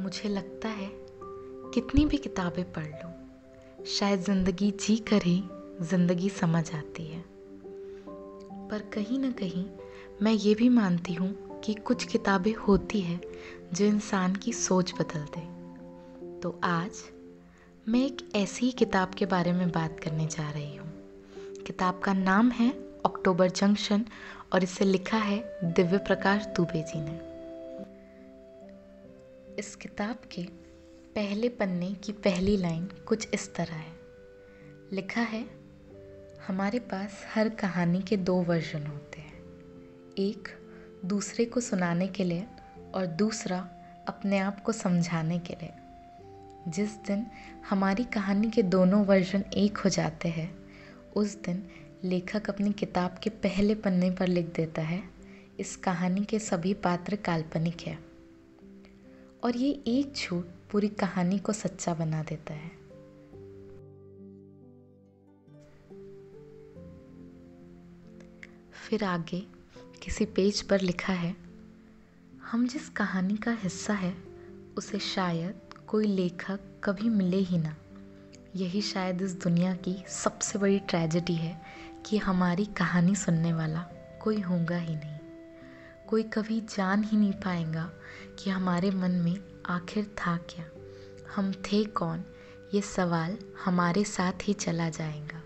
मुझे लगता है कितनी भी किताबें पढ़ लूँ, शायद ज़िंदगी जी कर ही ज़िंदगी समझ आती है। पर कहीं ना कहीं मैं ये भी मानती हूँ कि कुछ किताबें होती है जो इंसान की सोच बदल दे। तो आज मैं एक ऐसी ही किताब के बारे में बात करने जा रही हूँ। किताब का नाम है अक्टूबर जंक्शन और इसे लिखा है दिव्य प्रकाश दुबे जी ने। इस किताब के पहले पन्ने की पहली लाइन कुछ इस तरह है। लिखा है, हमारे पास हर कहानी के दो वर्जन होते हैं। एक, दूसरे को सुनाने के लिए और दूसरा, अपने आप को समझाने के लिए। जिस दिन हमारी कहानी के दोनों वर्जन एक हो जाते हैं, उस दिन लेखक अपनी किताब के पहले पन्ने पर लिख देता है, इस कहानी के सभी पात्र काल्पनिक हैं। और ये एक झूठ पूरी कहानी को सच्चा बना देता है। फिर आगे किसी पेज पर लिखा है, हम जिस कहानी का हिस्सा है, उसे शायद कोई लेखक कभी मिले ही ना। यही शायद इस दुनिया की सबसे बड़ी ट्रेजेडी है कि हमारी कहानी सुनने वाला कोई होगा ही नहीं। कोई कभी जान ही नहीं पाएगा कि हमारे मन में आखिर था क्या। हम थे कौन? ये सवाल हमारे साथ ही चला जाएगा।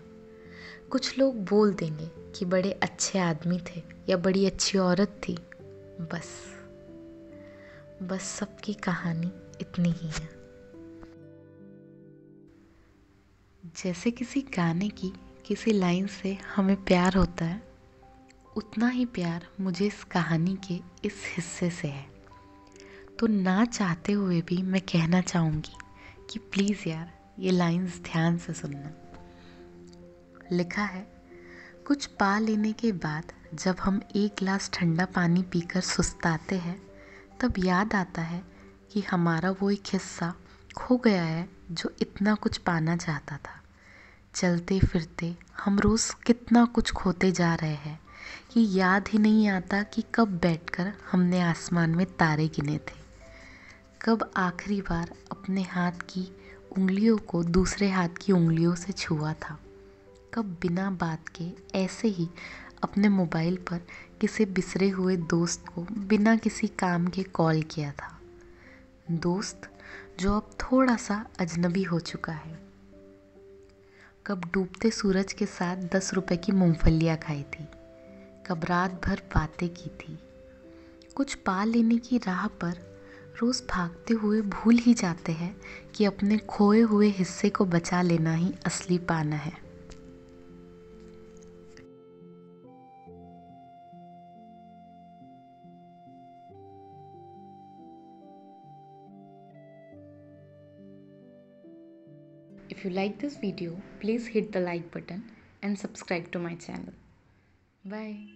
कुछ लोग बोल देंगे कि बड़े अच्छे आदमी थे या बड़ी अच्छी औरत थी। बस। बस सबकी कहानी इतनी ही है। जैसे किसी गाने की, किसी लाइन से हमें प्यार होता है उतना ही प्यार मुझे इस कहानी के इस हिस्से से है। तो ना चाहते हुए भी मैं कहना चाहूँगी कि प्लीज़ यार, ये लाइंस ध्यान से सुनना। लिखा है, कुछ पा लेने के बाद जब हम एक गिलास ठंडा पानी पीकर सुस्ताते हैं, तब याद आता है कि हमारा वो एक हिस्सा खो गया है जो इतना कुछ पाना चाहता था। चलते फिरते हम रोज़ कितना कुछ खोते जा रहे हैं। कि याद ही नहीं आता कि कब बैठकर हमने आसमान में तारे गिने थे। कब आखिरी बार अपने हाथ की उंगलियों को दूसरे हाथ की उंगलियों से छुआ था। कब बिना बात के ऐसे ही अपने मोबाइल पर किसी बिसरे हुए दोस्त को बिना किसी काम के कॉल किया था। दोस्त, जो अब थोड़ा सा अजनबी हो चुका है। कब डूबते सूरज के साथ दस रुपए की मूंगफलियाँ खाई थी। कब रात भर बातें की थी कुछ पा लेने की राह पर रोज़ भागते हुए भूल ही जाते हैं कि अपने खोए हुए हिस्से को बचा लेना ही असली पाना है If you like this video, please hit the like button and subscribe to my channel. Bye.